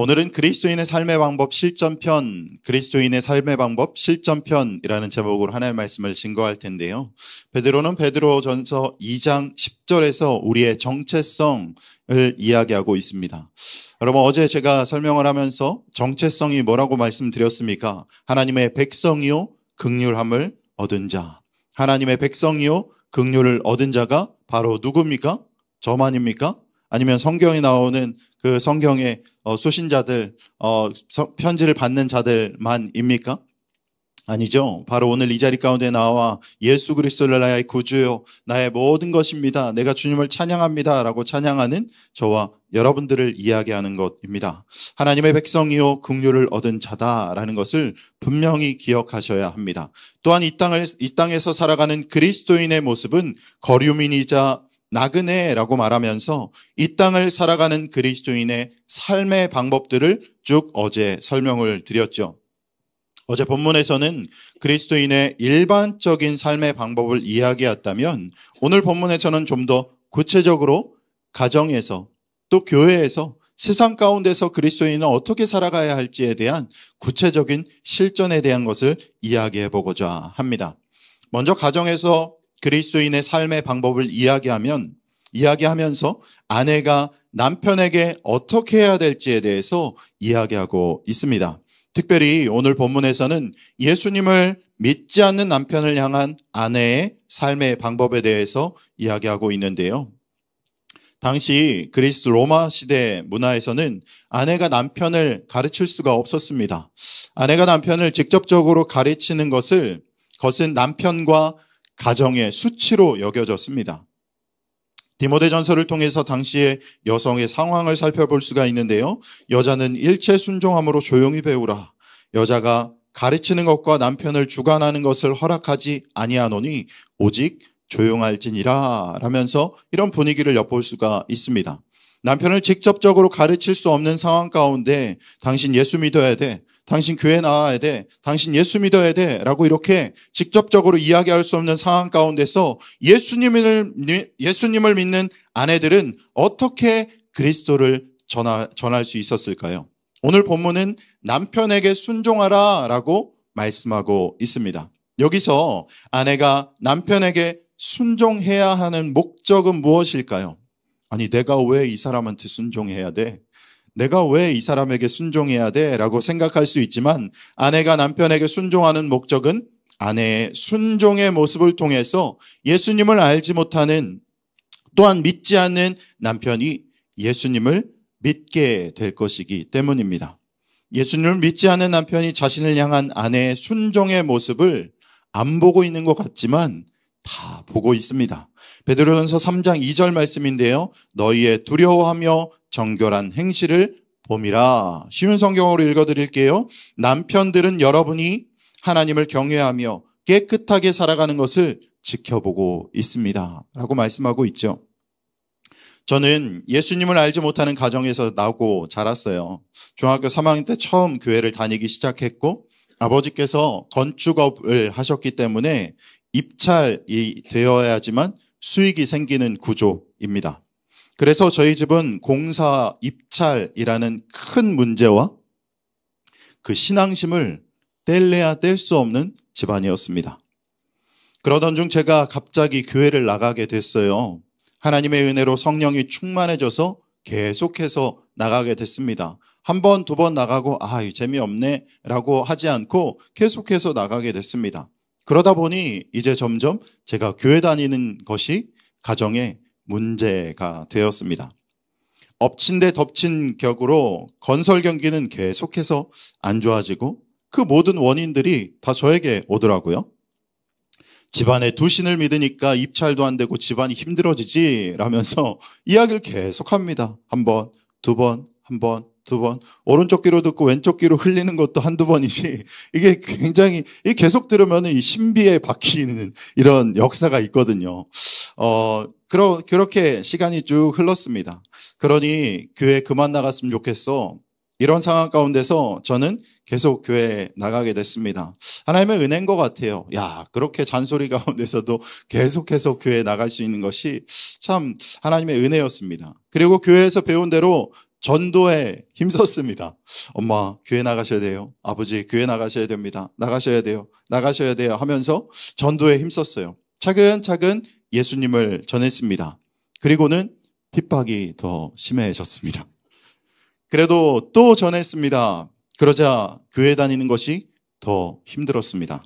오늘은 그리스도인의 삶의 방법 실전편, 그리스도인의 삶의 방법 실전편이라는 제목으로 하나의 말씀을 증거할 텐데요. 베드로는 베드로 전서 2장 10절에서 우리의 정체성을 이야기하고 있습니다. 여러분, 어제 제가 설명을 하면서 정체성이 뭐라고 말씀드렸습니까? 하나님의 백성이요, 극률함을 얻은 자. 하나님의 백성이요, 극률을 얻은 자가 바로 누굽니까? 저만입니까? 아니면 성경에 나오는 그 성경의 어, 수신자들, 어, 편지를 받는 자들만입니까? 아니죠. 바로 오늘 이 자리 가운데 나와 예수 그리스도를 나의 구주요, 나의 모든 것입니다. 내가 주님을 찬양합니다. 라고 찬양하는 저와 여러분들을 이야기하는 것입니다. 하나님의 백성이요, 긍휼을 얻은 자다라는 것을 분명히 기억하셔야 합니다. 또한 이 땅을, 이 땅에서 살아가는 그리스도인의 모습은 거류민이자 나그네라고 말하면서 이 땅을 살아가는 그리스도인의 삶의 방법들을 쭉 어제 설명을 드렸죠. 어제 본문에서는 그리스도인의 일반적인 삶의 방법을 이야기했다면 오늘 본문에서는 좀 더 구체적으로 가정에서 또 교회에서 세상 가운데서 그리스도인은 어떻게 살아가야 할지에 대한 구체적인 실전에 대한 것을 이야기해 보고자 합니다. 먼저 가정에서 그리스도인의 삶의 방법을 이야기하면 이야기하면서 아내가 남편에게 어떻게 해야 될지에 대해서 이야기하고 있습니다. 특별히 오늘 본문에서는 예수님을 믿지 않는 남편을 향한 아내의 삶의 방법에 대해서 이야기하고 있는데요. 당시 그리스 로마 시대 문화에서는 아내가 남편을 가르칠 수가 없었습니다. 아내가 남편을 직접적으로 가르치는 것을 것은 남편과 가정의 수치로 여겨졌습니다. 디모데 전서를 통해서 당시의 여성의 상황을 살펴볼 수가 있는데요. 여자는 일체 순종함으로 조용히 배우라. 여자가 가르치는 것과 남편을 주관하는 것을 허락하지 아니하노니 오직 조용할지니라 라면서 이런 분위기를 엿볼 수가 있습니다. 남편을 직접적으로 가르칠 수 없는 상황 가운데 당신 예수 믿어야 돼. 당신 교회 나와야 돼. 당신 예수 믿어야 돼. 라고 이렇게 직접적으로 이야기할 수 없는 상황 가운데서 예수님을, 예수님을 믿는 아내들은 어떻게 그리스도를 전하, 전할 수 있었을까요? 오늘 본문은 남편에게 순종하라 라고 말씀하고 있습니다. 여기서 아내가 남편에게 순종해야 하는 목적은 무엇일까요? 아니, 내가 왜 이 사람한테 순종해야 돼? 내가 왜 이 사람에게 순종해야 돼? 라고 생각할 수 있지만 아내가 남편에게 순종하는 목적은 아내의 순종의 모습을 통해서 예수님을 알지 못하는 또한 믿지 않는 남편이 예수님을 믿게 될 것이기 때문입니다. 예수님을 믿지 않는 남편이 자신을 향한 아내의 순종의 모습을 안 보고 있는 것 같지만 다 보고 있습니다. 베드로전서 3장 2절 말씀인데요. 너희의 두려워하며 정결한 행실을 봄이라. 쉬운 성경으로 읽어드릴게요. 남편들은 여러분이 하나님을 경외하며 깨끗하게 살아가는 것을 지켜보고 있습니다. 라고 말씀하고 있죠. 저는 예수님을 알지 못하는 가정에서 나고 자랐어요. 중학교 3학년 때 처음 교회를 다니기 시작했고 아버지께서 건축업을 하셨기 때문에 입찰이 되어야지만 수익이 생기는 구조입니다. 그래서 저희 집은 공사 입찰이라는 큰 문제와 그 신앙심을 뗄래야 뗄 수 없는 집안이었습니다. 그러던 중 제가 갑자기 교회를 나가게 됐어요. 하나님의 은혜로 성령이 충만해져서 계속해서 나가게 됐습니다. 한 번, 두 번 나가고, 아, 재미없네. 라고 하지 않고 계속해서 나가게 됐습니다. 그러다 보니 이제 점점 제가 교회 다니는 것이 가정에 문제가 되었습니다. 엎친 데 덮친 격으로 건설 경기는 계속해서 안 좋아지고 그 모든 원인들이 다 저에게 오더라고요. 집안에 두 신을 믿으니까 입찰도 안 되고 집안이 힘들어지지 라면서 이야기를 계속합니다. 한 번, 두 번, 한 번, 두 번. 오른쪽 귀로 듣고 왼쪽 귀로 흘리는 것도 한두 번이지. 이게 굉장히, 이 계속 들으면 이 신비에 박히는 이런 역사가 있거든요. 어, 그러, 그렇게 시간이 쭉 흘렀습니다. 그러니 교회 그만 나갔으면 좋겠어. 이런 상황 가운데서 저는 계속 교회에 나가게 됐습니다. 하나님의 은혜인 것 같아요. 야, 그렇게 잔소리 가운데서도 계속해서 교회에 나갈 수 있는 것이 참 하나님의 은혜였습니다. 그리고 교회에서 배운 대로 전도에 힘썼습니다. 엄마, 교회 나가셔야 돼요. 아버지, 교회 나가셔야 됩니다. 나가셔야 돼요. 나가셔야 돼요. 하면서 전도에 힘썼어요. 차근차근 예수님을 전했습니다. 그리고는 핍박이 더 심해졌습니다. 그래도 또 전했습니다. 그러자 교회 다니는 것이 더 힘들었습니다.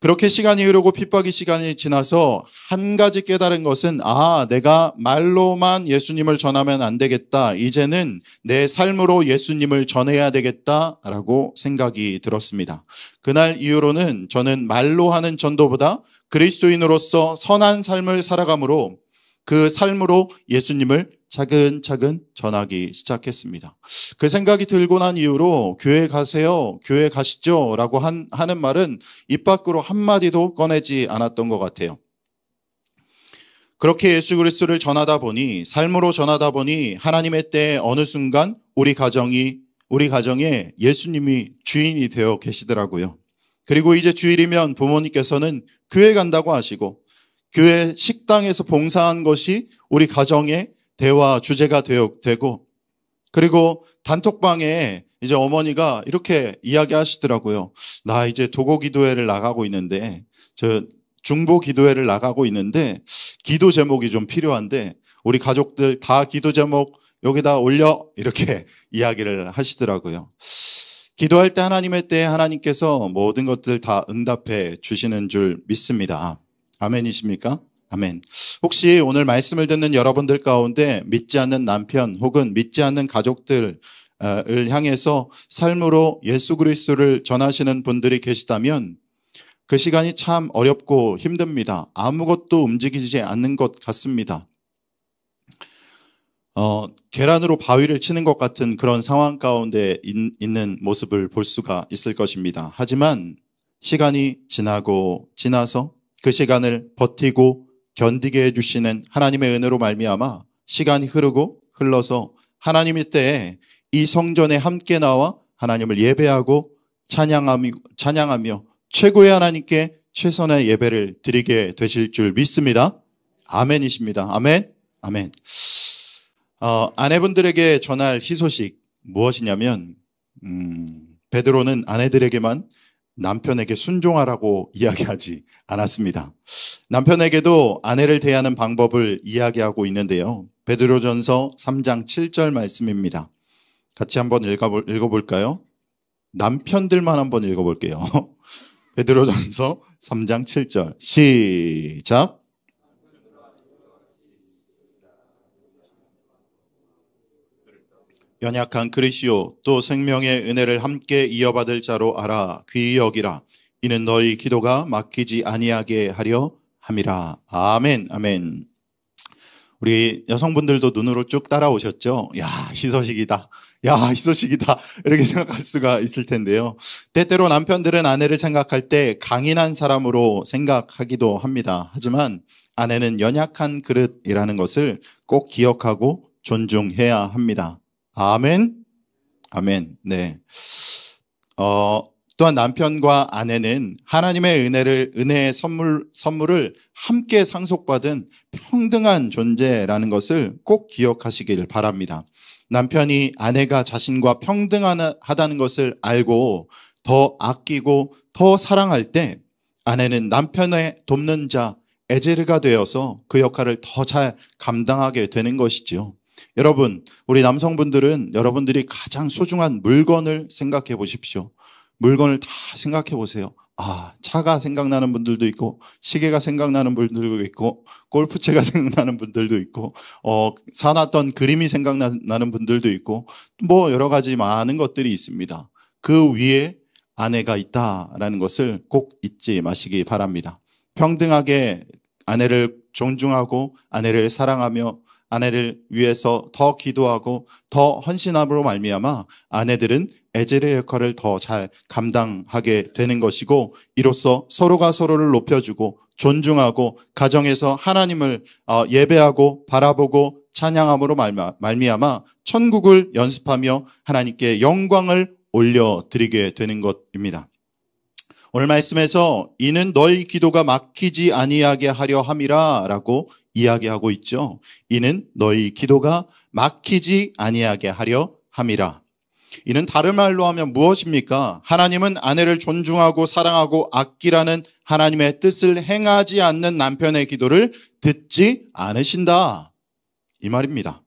그렇게 시간이 흐르고 핍박이 시간이 지나서 한 가지 깨달은 것은 아, 내가 말로만 예수님을 전하면 안 되겠다. 이제는 내 삶으로 예수님을 전해야 되겠다라고 생각이 들었습니다. 그날 이후로는 저는 말로 하는 전도보다 그리스도인으로서 선한 삶을 살아감으로 그 삶으로 예수님을 차근차근 전하기 시작했습니다. 그 생각이 들고 난 이후로 교회 가세요, 교회 가시죠 라고 한, 하는 말은 입 밖으로 한마디도 꺼내지 않았던 것 같아요. 그렇게 예수 그리스도를 전하다 보니 삶으로 전하다 보니 하나님의 때에 어느 순간 우리 가정이 우리 가정에 예수님이 주인이 되어 계시더라고요. 그리고 이제 주일이면 부모님께서는 교회 간다고 하시고 교회 식당에서 봉사한 것이 우리 가정의 대화 주제가 되고 그리고 단톡방에 이제 어머니가 이렇게 이야기하시더라고요. 나 이제 도고 기도회를 나가고 있는데 저 중보 기도회를 나가고 있는데 기도 제목이 좀 필요한데 우리 가족들 다 기도 제목 여기다 올려 이렇게 이야기를 하시더라고요. 기도할 때 하나님의 때 하나님께서 모든 것들 다 응답해 주시는 줄 믿습니다. 아멘이십니까? 아멘. 혹시 오늘 말씀을 듣는 여러분들 가운데 믿지 않는 남편 혹은 믿지 않는 가족들을 향해서 삶으로 예수 그리스도를 전하시는 분들이 계시다면 그 시간이 참 어렵고 힘듭니다. 아무것도 움직이지 않는 것 같습니다. 어, 계란으로 바위를 치는 것 같은 그런 상황 가운데 있, 있는 모습을 볼 수가 있을 것입니다. 하지만 시간이 지나고 지나서 그 시간을 버티고 견디게 해주시는 하나님의 은혜로 말미암아 시간이 흐르고 흘러서 하나님의 때에 이 성전에 함께 나와 하나님을 예배하고 찬양하며, 찬양하며 최고의 하나님께 최선의 예배를 드리게 되실 줄 믿습니다. 아멘이십니다. 아멘. 아멘. 어, 아내분들에게 전할 희소식 무엇이냐면 음, 베드로는 아내들에게만 남편에게 순종하라고 이야기하지 않았습니다. 남편에게도 아내를 대하는 방법을 이야기하고 있는데요. 베드로전서 3장 7절 말씀입니다. 같이 한번 읽어볼, 읽어볼까요? 남편들만 한번 읽어볼게요. 베드로전서 3장 7절 시작. 연약한 그리시오 또 생명의 은혜를 함께 이어받을 자로 알아 귀히 여기라. 이는 너희 기도가 막히지 아니하게 하려 함이라. 아멘 아멘. 우리 여성분들도 눈으로 쭉 따라오셨죠? 야 희소식이다. 야 희소식이다. 이렇게 생각할 수가 있을 텐데요. 때때로 남편들은 아내를 생각할 때 강인한 사람으로 생각하기도 합니다. 하지만 아내는 연약한 그릇이라는 것을 꼭 기억하고 존중해야 합니다 아멘. 아멘. 네. 어, 또한 남편과 아내는 하나님의 은혜를, 은혜의 선물, 선물을 함께 상속받은 평등한 존재라는 것을 꼭 기억하시길 바랍니다. 남편이 아내가 자신과 평등하다는 것을 알고 더 아끼고 더 사랑할 때 아내는 남편의 돕는 자, 에제르가 되어서 그 역할을 더 잘 감당하게 되는 것이지요. 여러분, 우리 남성분들은 여러분들이 가장 소중한 물건을 생각해 보십시오. 물건을 다 생각해 보세요. 아, 차가 생각나는 분들도 있고, 시계가 생각나는 분들도 있고, 골프채가 생각나는 분들도 있고, 어, 사놨던 그림이 생각나는 분들도 있고, 뭐 여러 가지 많은 것들이 있습니다. 그 위에 아내가 있다라는 것을 꼭 잊지 마시기 바랍니다. 평등하게 아내를 존중하고 아내를 사랑하며 아내를 위해서 더 기도하고 더 헌신함으로 말미암아 아내들은 에젤의 역할을 더 잘 감당하게 되는 것이고 이로써 서로가 서로를 높여주고 존중하고 가정에서 하나님을 어, 예배하고 바라보고 찬양함으로 말미암아 천국을 연습하며 하나님께 영광을 올려드리게 되는 것입니다. 오늘 말씀에서 이는 너희 기도가 막히지 아니하게 하려 함이라라고 이야기하고 있죠. 이는 너희 기도가 막히지 아니하게 하려 함이라. 이는 다른 말로 하면 무엇입니까? 하나님은 아내를 존중하고 사랑하고 아끼라는 하나님의 뜻을 행하지 않는 남편의 기도를 듣지 않으신다. 이 말입니다.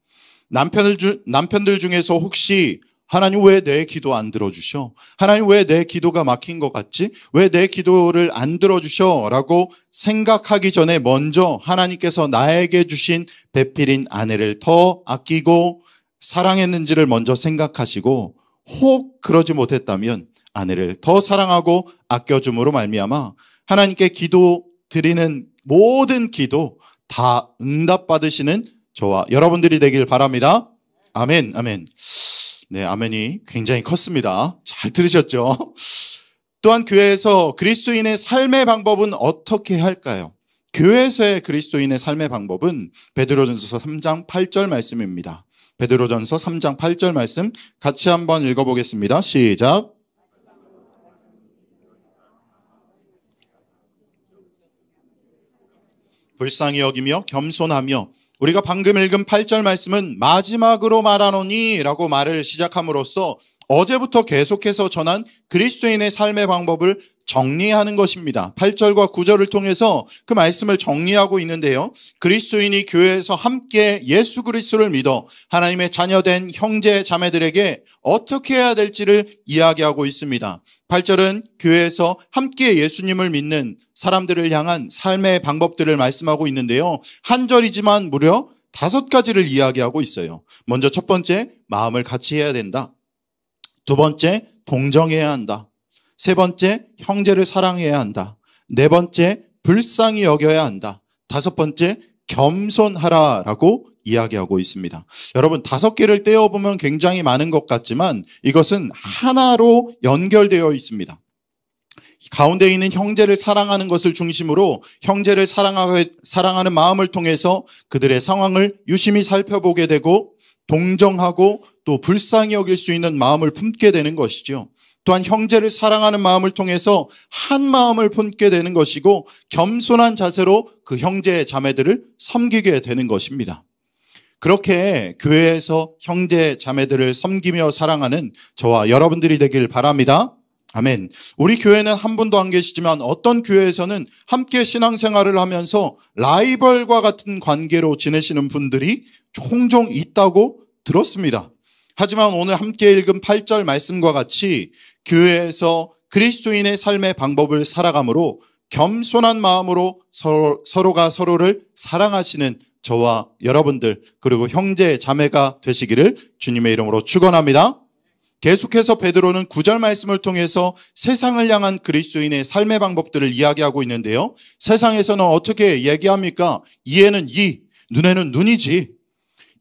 남편을 주, 남편들 중에서 혹시 하나님 왜 내 기도 안 들어주셔? 하나님 왜 내 기도가 막힌 것 같지? 왜 내 기도를 안 들어주셔? 라고 생각하기 전에 먼저 하나님께서 나에게 주신 배필인 아내를 더 아끼고 사랑했는지를 먼저 생각하시고 혹 그러지 못했다면 아내를 더 사랑하고 아껴줌으로 말미암아 하나님께 기도 드리는 모든 기도 다 응답받으시는 저와 여러분들이 되길 바랍니다. 아멘, 아멘. 네, 아멘이 굉장히 컸습니다. 잘 들으셨죠? 또한 교회에서 그리스도인의 삶의 방법은 어떻게 할까요? 교회에서의 그리스도인의 삶의 방법은 베드로전서 3장 8절 말씀입니다. 베드로전서 3장 8절 말씀 같이 한번 읽어보겠습니다. 시작. 불쌍히 여기며 겸손하며 우리가 방금 읽은 8절 말씀은 마지막으로 말하노니 라고 말을 시작함으로써 어제부터 계속해서 전한 그리스도인의 삶의 방법을 정리하는 것입니다. 8절과 9절을 통해서 그 말씀을 정리하고 있는데요. 그리스도인이 교회에서 함께 예수 그리스도를 믿어 하나님의 자녀된 형제 자매들에게 어떻게 해야 될지를 이야기하고 있습니다. 8절은 교회에서 함께 예수님을 믿는 사람들을 향한 삶의 방법들을 말씀하고 있는데요. 한 절이지만 무려 다섯 가지를 이야기하고 있어요. 먼저 첫 번째, 마음을 같이 해야 된다. 두 번째, 동정해야 한다. 세 번째, 형제를 사랑해야 한다. 네 번째, 불쌍히 여겨야 한다. 다섯 번째, 겸손하라라고 이야기하고 있습니다. 여러분, 다섯 개를 떼어보면 굉장히 많은 것 같지만 이것은 하나로 연결되어 있습니다. 가운데 있는 형제를 사랑하는 것을 중심으로 형제를 사랑하는 마음을 통해서 그들의 상황을 유심히 살펴보게 되고 동정하고 또 불쌍히 여길 수 있는 마음을 품게 되는 것이죠. 또한 형제를 사랑하는 마음을 통해서 한 마음을 품게 되는 것이고 겸손한 자세로 그 형제 자매들을 섬기게 되는 것입니다. 그렇게 교회에서 형제 자매들을 섬기며 사랑하는 저와 여러분들이 되길 바랍니다. 아멘. 우리 교회는 한 분도 안 계시지만 어떤 교회에서는 함께 신앙생활을 하면서 라이벌과 같은 관계로 지내시는 분들이 종종 있다고 들었습니다. 하지만 오늘 함께 읽은 8절 말씀과 같이 교회에서 그리스도인의 삶의 방법을 살아감으로 겸손한 마음으로 서로, 서로가 서로를 사랑하시는 저와 여러분들 그리고 형제 자매가 되시기를 주님의 이름으로 축원합니다. 계속해서 베드로는 구절 말씀을 통해서 세상을 향한 그리스도인의 삶의 방법들을 이야기하고 있는데요. 세상에서는 어떻게 얘기합니까? 이에는 이, 눈에는 눈이지.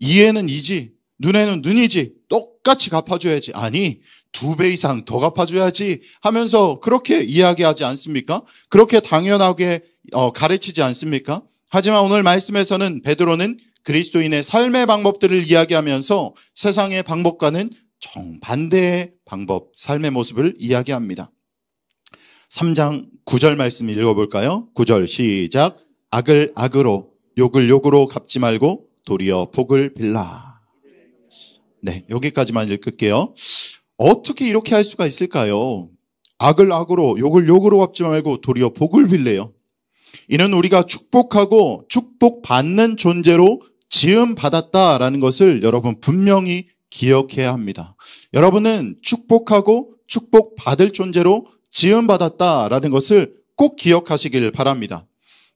이에는 이지, 눈에는 눈이지. 똑같이 갚아줘야지. 아니, 두 배 이상 더 갚아줘야지 하면서 그렇게 이야기하지 않습니까? 그렇게 당연하게 어, 가르치지 않습니까? 하지만 오늘 말씀에서는 베드로는 그리스도인의 삶의 방법들을 이야기하면서 세상의 방법과는 정반대의 방법, 삶의 모습을 이야기합니다. 3장 9절 말씀 읽어볼까요? 9절 시작. 악을 악으로, 욕을 욕으로 갚지 말고 도리어 복을 빌라. 네, 여기까지만 읽을게요. 어떻게 이렇게 할 수가 있을까요? 악을 악으로, 욕을 욕으로 갚지 말고 도리어 복을 빌래요. 이는 우리가 축복하고 축복받는 존재로 지음 받았다라는 것을 여러분 분명히 기억해야 합니다. 여러분은 축복하고 축복받을 존재로 지음 받았다라는 것을 꼭 기억하시길 바랍니다.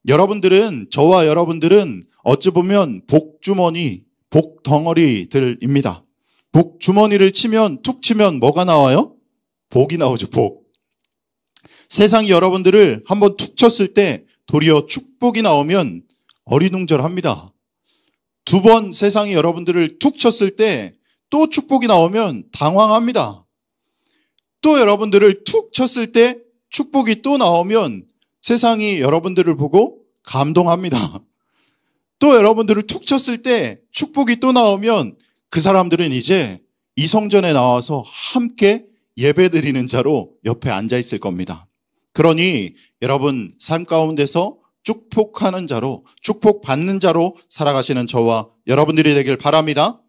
여러분들은 저와 여러분들은 어찌 보면 복주머니, 복덩어리들입니다. 복 주머니를 치면 툭 치면 뭐가 나와요? 복이 나오죠, 복. 세상이 여러분들을 한번 툭 쳤을 때 도리어 축복이 나오면 어리둥절합니다. 두 번 세상이 여러분들을 툭 쳤을 때 또 축복이 나오면 당황합니다. 또 여러분들을 툭 쳤을 때 축복이 또 나오면 세상이 여러분들을 보고 감동합니다. 또 여러분들을 툭 쳤을 때 축복이 또 나오면 그 사람들은 이제 이 성전에 나와서 함께 예배 드리는 자로 옆에 앉아 있을 겁니다. 그러니 여러분 삶 가운데서 축복하는 자로 축복받는 자로 살아가시는 저와 여러분들이 되길 바랍니다.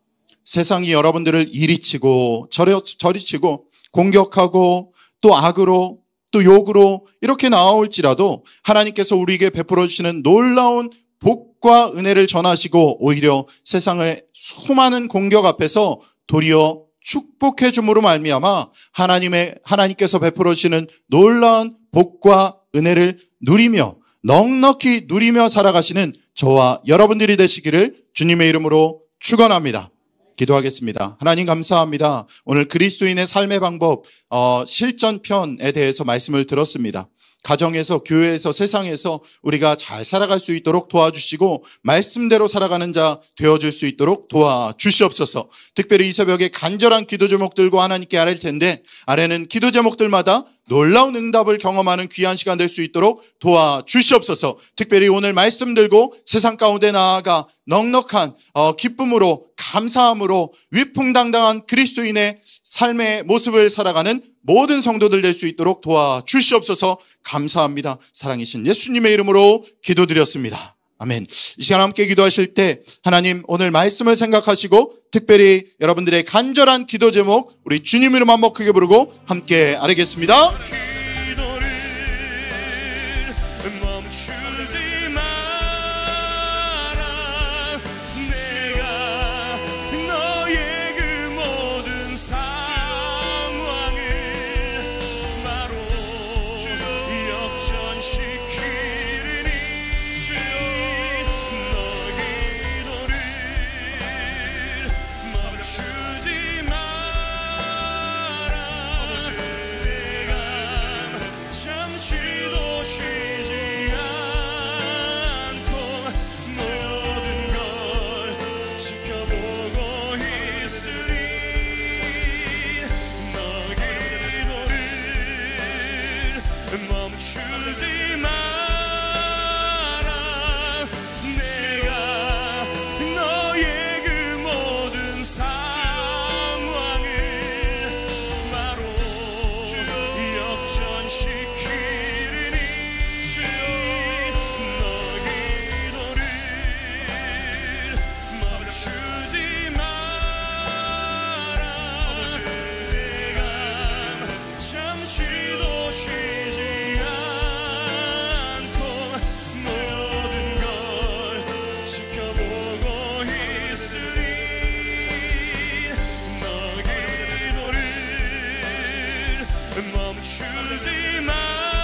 세상이 여러분들을 이리치고 저리, 저리치고 공격하고 또 악으로 또 욕으로 이렇게 나올지라도 하나님께서 우리에게 베풀어 주시는 놀라운 복 과 은혜를 전하시고 오히려 세상의 수많은 공격 앞에서 도리어 축복해 줌으로 말미암아 하나님의 하나님께서 베풀어 주시는 놀라운 복과 은혜를 누리며 넉넉히 누리며 살아가시는 저와 여러분들이 되시기를 주님의 이름으로 축원합니다. 기도하겠습니다. 하나님 감사합니다. 오늘 그리스도인의 삶의 방법 어, 실전편에 대해서 말씀을 들었습니다. 가정에서 교회에서 세상에서 우리가 잘 살아갈 수 있도록 도와주시고 말씀대로 살아가는 자 되어줄 수 있도록 도와주시옵소서. 특별히 이 새벽에 간절한 기도 제목들과 하나님께 아뢰 텐데 아래는 기도 제목들마다 놀라운 응답을 경험하는 귀한 시간 될 수 있도록 도와주시옵소서. 특별히 오늘 말씀 들고 세상 가운데 나아가 넉넉한 어, 기쁨으로 감사함으로 위풍당당한 그리스도인의 삶의 모습을 살아가는 모든 성도들 될 수 있도록 도와주시옵소서 감사합니다. 사랑이신 예수님의 이름으로 기도드렸습니다. 아멘. 이 시간 함께 기도하실 때 하나님 오늘 말씀을 생각하시고 특별히 여러분들의 간절한 기도 제목 우리 주님 이름 한번 크게 부르고 함께 아뢰겠습니다. 멈추지 마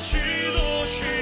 许多许